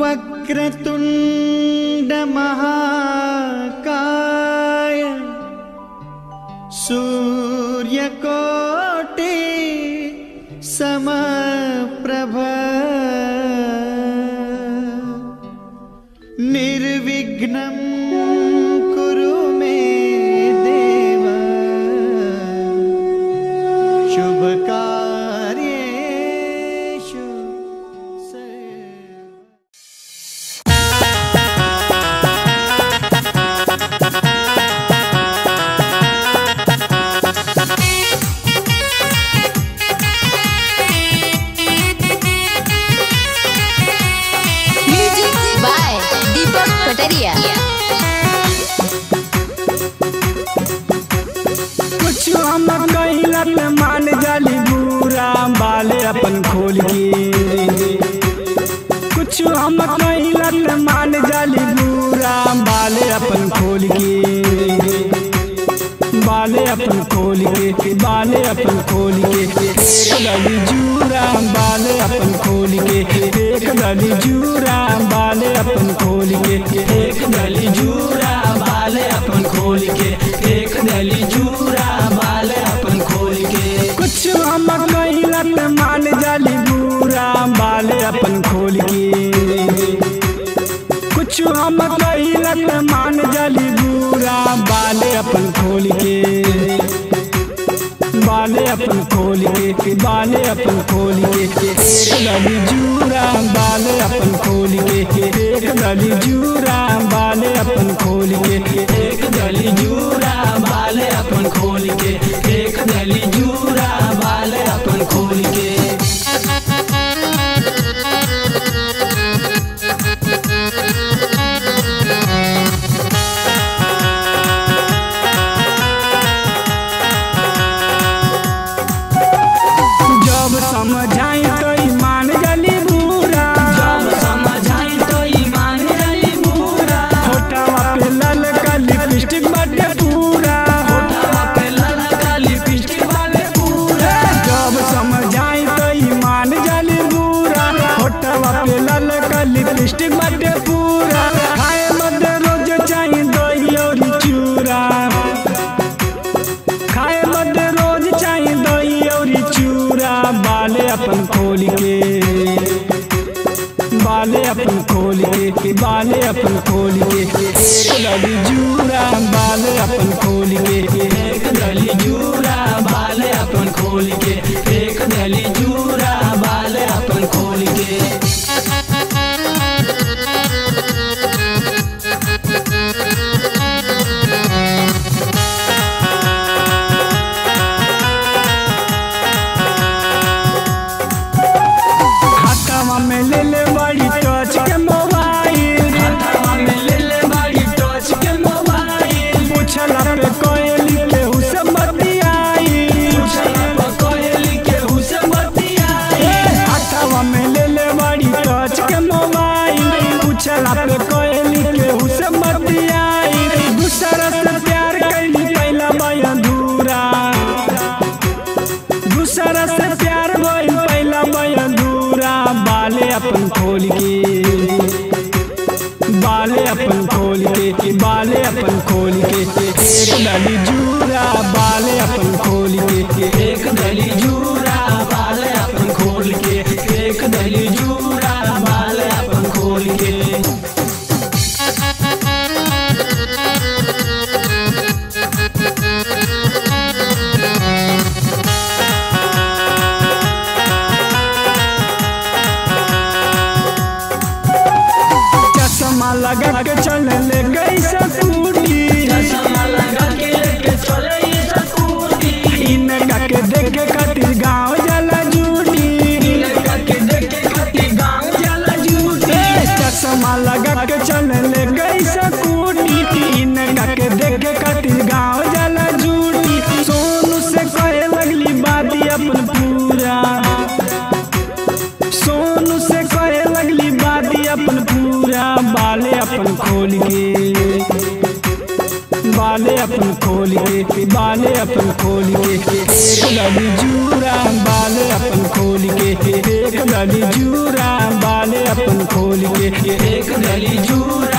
वक्रतुण्डमहाकाय सूर्यकोटि समप्रभ कहिला मान जाली बुरा, बाले अपन खोल कुछ हम कहिला पे मान जाली बुरा, बाले अपन खोल बाले अपन खोल के बाले अपन खोल के एक गली जूरा, बाले अपन खोल के एक गली जूरा, बाले अपन खोल के एक गली जूरा। खोल के कुछ हम कहिला पे मान जाली बुरा, बाले अपन खोल के। बाले अपन खोल के, बाले अपन खोल के। एक गली जूरा, बाले अपन खोल के। एक गली जूरा, बाले अपन खोल के। पे लाल लिपस्टिक रोज चाहिए दही चूरा बाले अपन खोल के बाले अपन खोल के बाले अपन खोल के गली जूरा बाले अपन अपन खोल के, बाले अपन खोल के, एक गली जूरा, बाले अपन खोल के, एक गली जूरा, बाले अपन खोल के, एक गली जूरा। चले ले गई स्कूटी। चश्मा लगा के लेके चले ये इनका के देखे खातिर गाँव अपन खोल के। बाले अपन खोल के, बाले अपन खोल के। एक लड़ी जूरा, बाले अपन खोल के। एक लड़ी जूरा, बाले अपन खोल के। एक लड़ी जूरा।